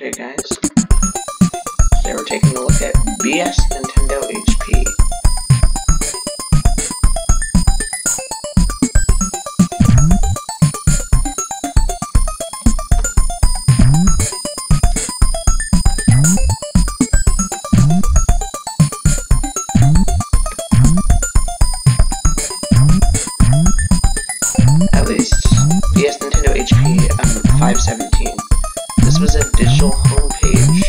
Okay, guys. Today we're taking a look at BS Nintendo HP. At least BS Nintendo HP um, 517. Was a digital homepage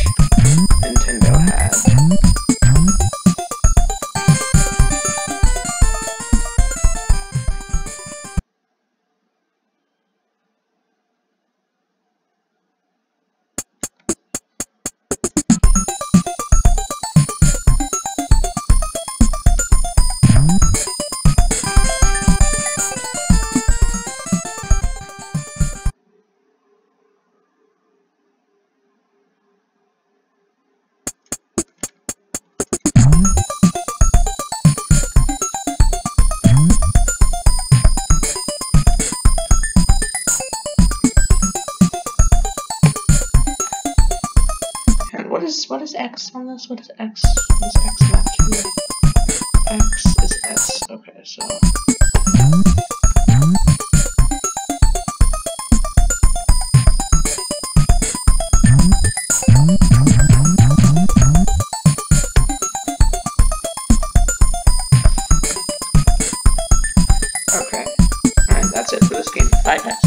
is what is X on this? What is X? What is X not? X is S. Okay, so Okay. Alright, that's it for this game. Bye.